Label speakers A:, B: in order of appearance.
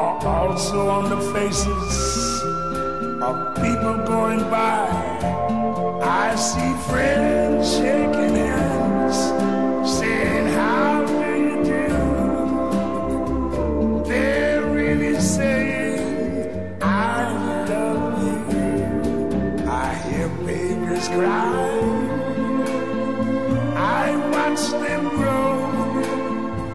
A: are also on the faces of people going by. I see friends shaking hands, saying, How do you do? They're really saying, I love you. I hear babies cry.